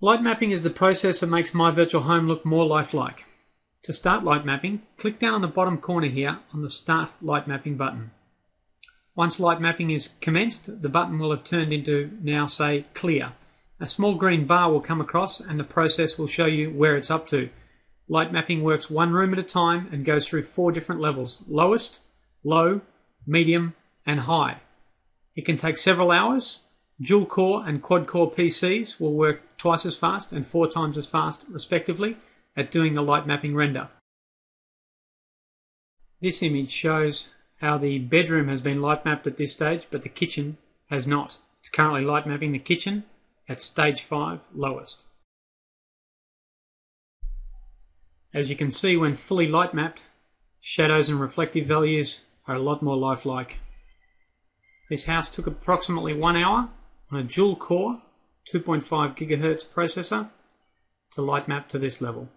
Light mapping is the process that makes my virtual home look more lifelike. To start light mapping, click down on the bottom corner here on the Start Light Mapping button. Once light mapping is commenced, the button will have turned into now say clear. A small green bar will come across and the process will show you where it's up to. Light mapping works one room at a time and goes through four different levels lowest, low, medium, and high. It can take several hours Dual core and quad core PCs will work twice as fast and four times as fast, respectively, at doing the light mapping render. This image shows how the bedroom has been light mapped at this stage, but the kitchen has not. It's currently light mapping the kitchen at stage 5 lowest. As you can see when fully light mapped, shadows and reflective values are a lot more lifelike. This house took approximately one hour on a dual core 2.5 gigahertz processor to light map to this level.